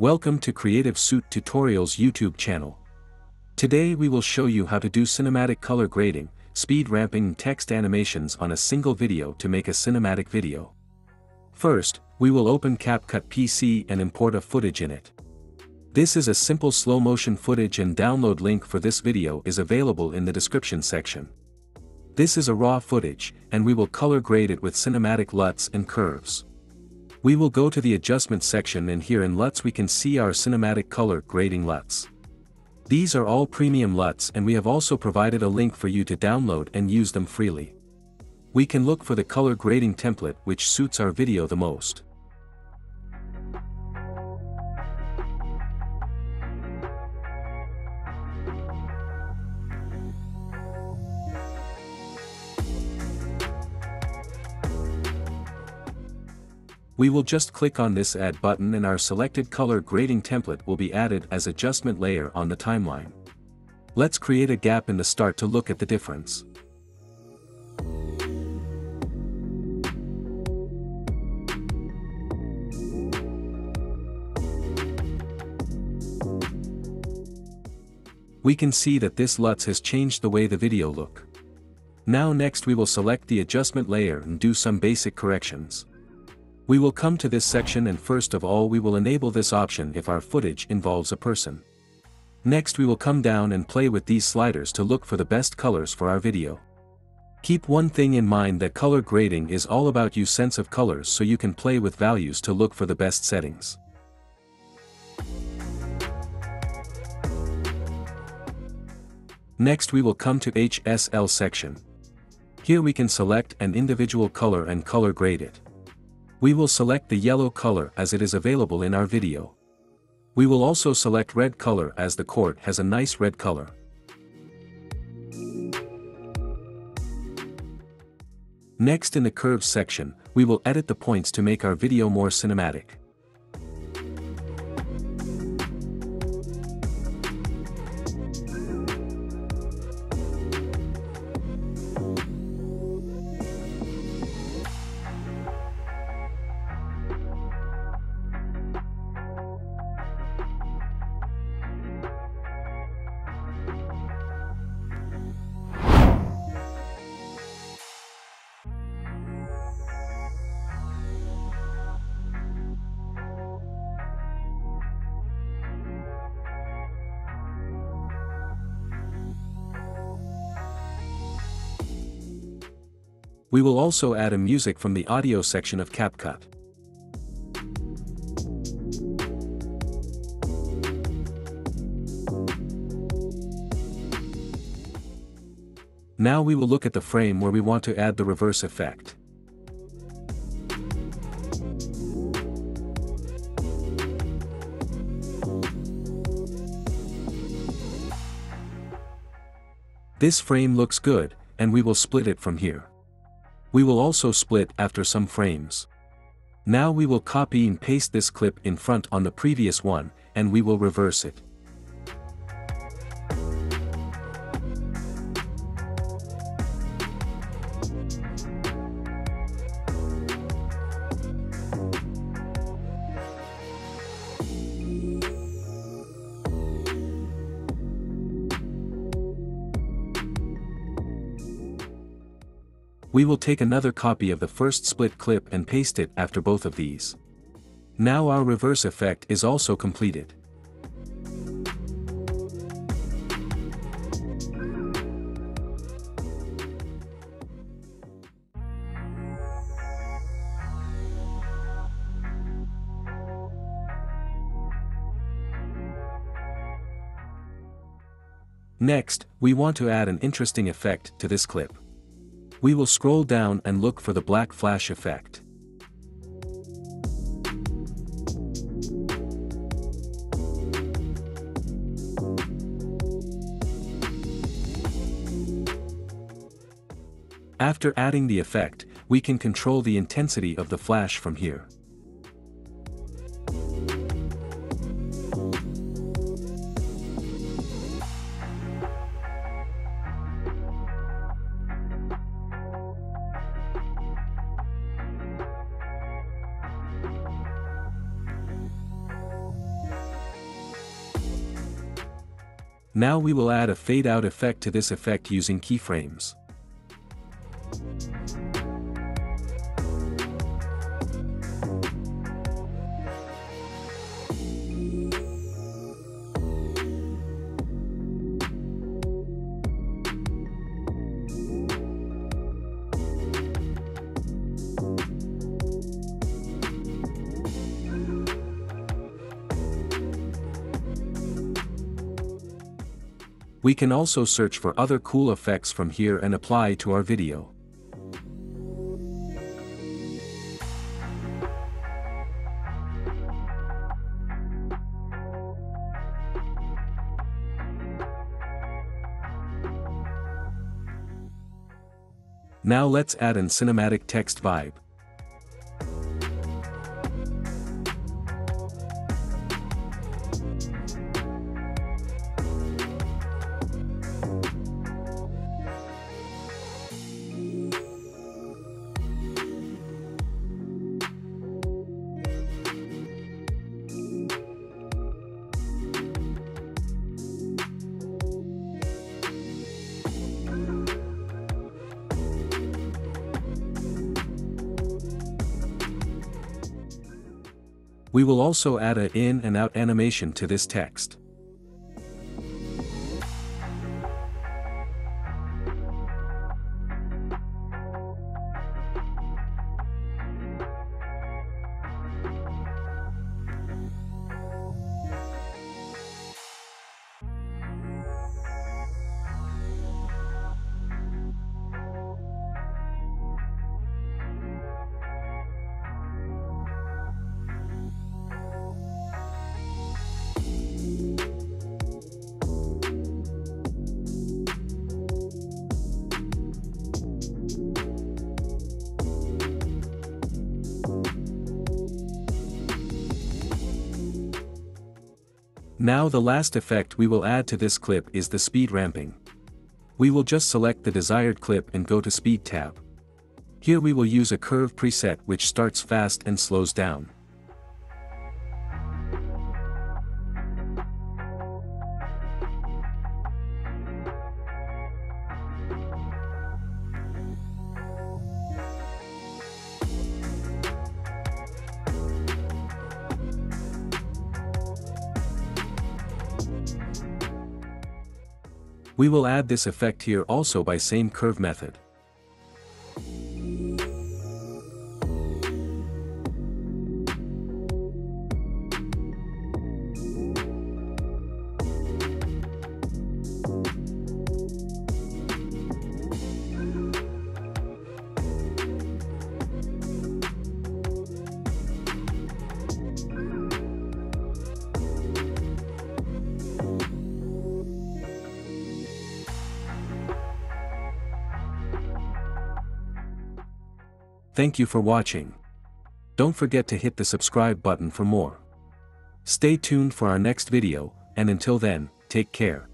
Welcome to Creative Suit Tutorials YouTube channel. Today we will show you how to do cinematic color grading, speed ramping text animations on a single video to make a cinematic video. First, we will open CapCut PC and import a footage in it. This is a simple slow motion footage and download link for this video is available in the description section. This is a raw footage, and we will color grade it with cinematic LUTs and curves. We will go to the adjustment section and here in LUTs we can see our cinematic color grading LUTs. These are all premium LUTs and we have also provided a link for you to download and use them freely. We can look for the color grading template which suits our video the most. We will just click on this add button and our selected color grading template will be added as adjustment layer on the timeline. Let's create a gap in the start to look at the difference. We can see that this LUTs has changed the way the video look. Now next we will select the adjustment layer and do some basic corrections. We will come to this section and first of all we will enable this option if our footage involves a person. Next we will come down and play with these sliders to look for the best colors for our video. Keep one thing in mind that color grading is all about you sense of colors so you can play with values to look for the best settings. Next we will come to HSL section. Here we can select an individual color and color grade it. We will select the yellow color as it is available in our video. We will also select red color as the court has a nice red color. Next in the curves section, we will edit the points to make our video more cinematic. We will also add a music from the audio section of CapCut. Now we will look at the frame where we want to add the reverse effect. This frame looks good, and we will split it from here. We will also split after some frames. Now we will copy and paste this clip in front on the previous one, and we will reverse it. We will take another copy of the first split clip and paste it after both of these. Now our reverse effect is also completed. Next, we want to add an interesting effect to this clip. We will scroll down and look for the black flash effect. After adding the effect, we can control the intensity of the flash from here. Now we will add a fade out effect to this effect using keyframes. We can also search for other cool effects from here and apply to our video. Now let's add an cinematic text vibe. We will also add a in and out animation to this text. Now the last effect we will add to this clip is the speed ramping. We will just select the desired clip and go to Speed tab. Here we will use a curve preset which starts fast and slows down. We will add this effect here also by same curve method. Thank you for watching. Don't forget to hit the subscribe button for more. Stay tuned for our next video, and until then, take care.